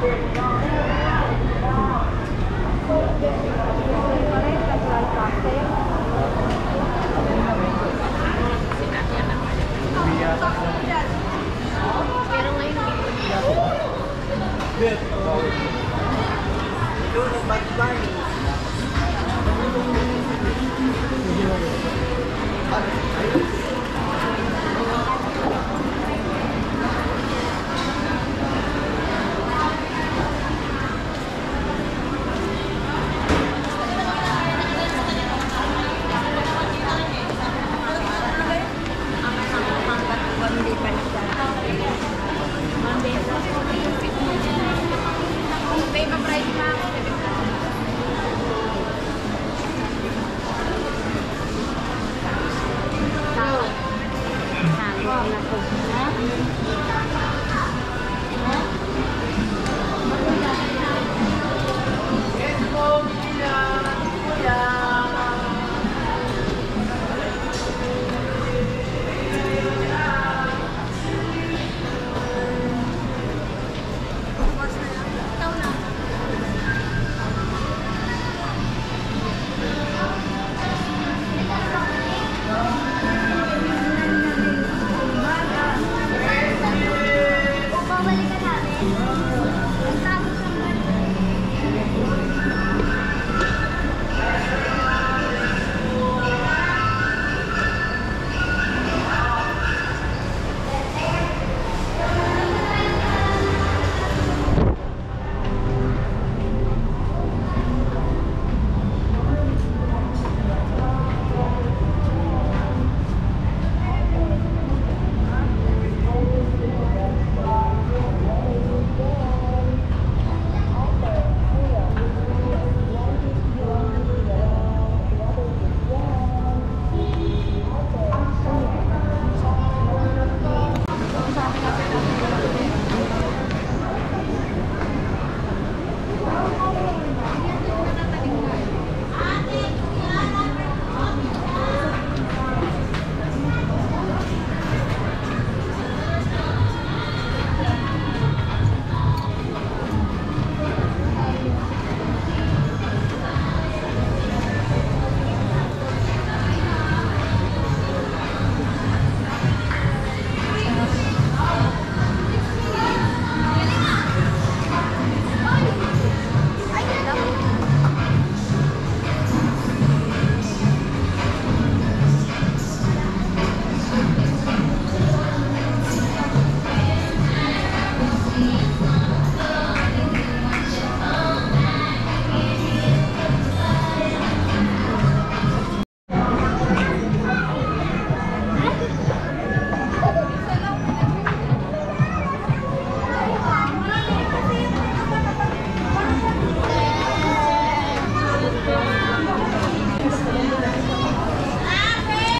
Halo. anak-anaknya